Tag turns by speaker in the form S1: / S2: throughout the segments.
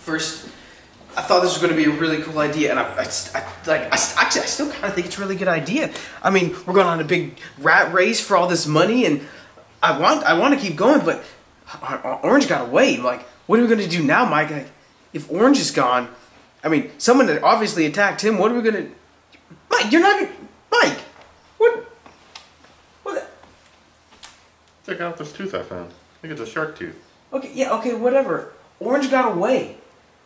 S1: First, I thought this was going to be a really cool idea, and I, I, I like, I, actually, I still kind of think it's a really good idea. I mean, we're going on a big rat race for all this money, and I want, I want to keep going, but Orange got away. Like, what are we going to do now, Mike? Like, if Orange is gone, I mean, someone obviously attacked him. What are we going to? Mike, you're not. Mike, what? What?
S2: Check out this tooth I found. I think it's a shark tooth.
S1: Okay, yeah, okay, whatever. Orange got away.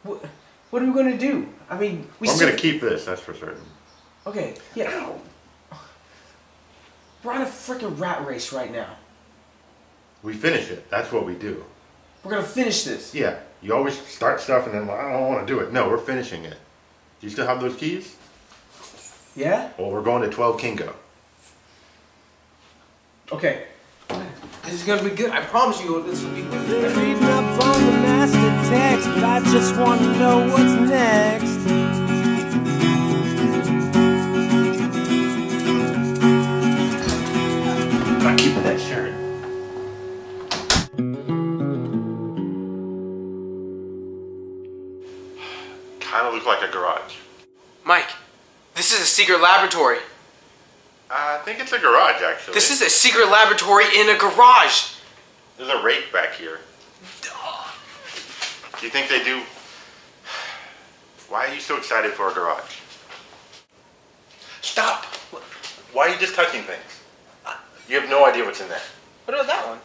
S1: What, what are we going to do? I mean, we
S2: well, I'm going to keep this, that's for certain.
S1: Okay, yeah. We're on a freaking rat race right now.
S2: We finish it. That's what we do.
S1: We're going to finish this.
S2: Yeah. You always start stuff and then, well, I don't want to do it. No, we're finishing it. Do you still have those keys?
S1: Yeah?
S2: Well, we're going to 12 Kingo.
S1: Okay. This is gonna be good. I promise you this will be good. They're
S3: reading up on the master text, but I just want to know what's next.
S2: I'm keeping that shirt. kind of look like a garage.
S1: Mike, this is a secret laboratory.
S2: I think it's a garage, actually.
S1: This is a secret laboratory in a garage.
S2: There's a rake back here. Do you think they do... Why are you so excited for a garage? Stop! Why are you just touching things? You have no idea what's in there.
S1: What about that one?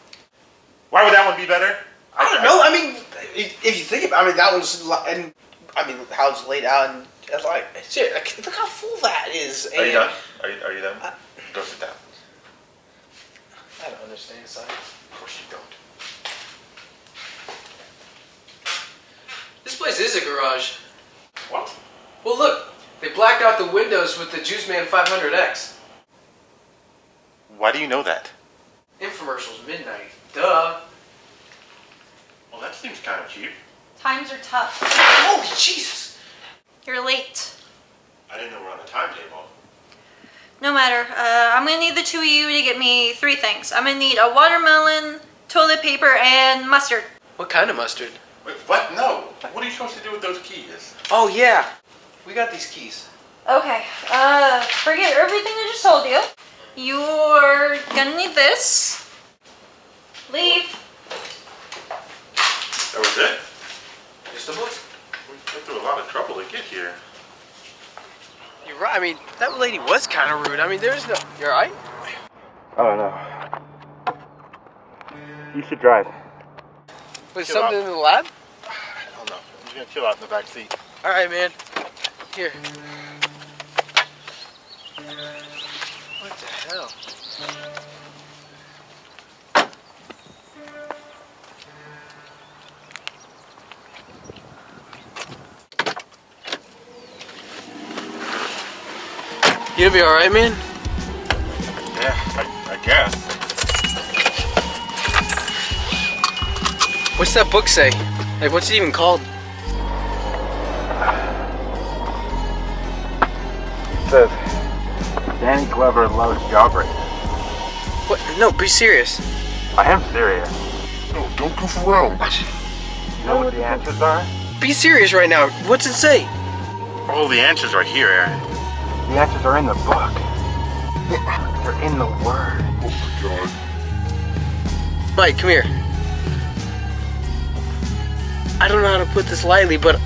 S2: Why would that one be better?
S1: I don't know. I mean, if you think about, it, I mean, that one's and I mean how it's laid out and like shit. Look how full that is.
S2: Are you done? Are you, are you done? Uh, Go sit down.
S1: I don't understand science.
S2: Of course you don't.
S1: This place is a garage.
S2: What?
S1: Well, look. They blacked out the windows with the Juice Man 500X.
S2: Why do you know that?
S1: Infomercials midnight. Duh.
S2: Well, that seems kind of cheap.
S4: Times are tough.
S1: Holy Jesus!
S4: You're late.
S2: I didn't know we're on a timetable.
S4: No matter. Uh, I'm gonna need the two of you to get me three things. I'm gonna need a watermelon, toilet paper, and mustard.
S1: What kind of mustard?
S2: Wait, what? No. What are you supposed to do with those keys?
S1: Oh, yeah. We got these keys.
S4: Okay. Uh, forget everything I just told you. You're gonna need this. Leave.
S2: That was it?
S1: Just a book.
S2: We went through a lot of trouble to get here.
S1: You're right. I mean, that lady was kind of rude. I mean, there's no. You're right.
S2: Oh no. You should drive.
S1: Was something out. in the lab?
S2: I don't know. I'm just gonna chill out in the back seat.
S1: All right, man. Here. What the hell? You'll be alright, man?
S2: Yeah, I, I guess.
S1: What's that book say? Like, what's it even called?
S2: It says, Danny Glover loves Jawbreaker.
S1: What? No, be serious.
S2: I am serious.
S5: No, don't goof around.
S2: You know what the answers are?
S1: Be serious right now. What's it say?
S2: All the answers are here, Aaron. The answers are in the book. They're in the Word.
S5: Oh my god.
S1: Mike, come here. I don't know how to put this lightly, but...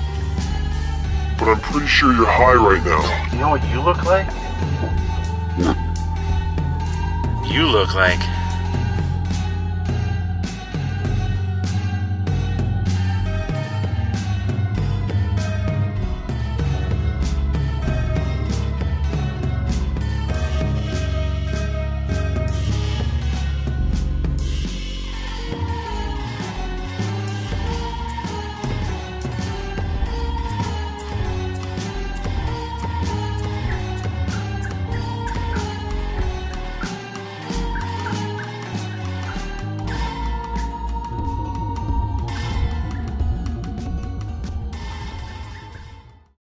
S5: But I'm pretty sure you're high right now.
S2: You know what you look like? You look like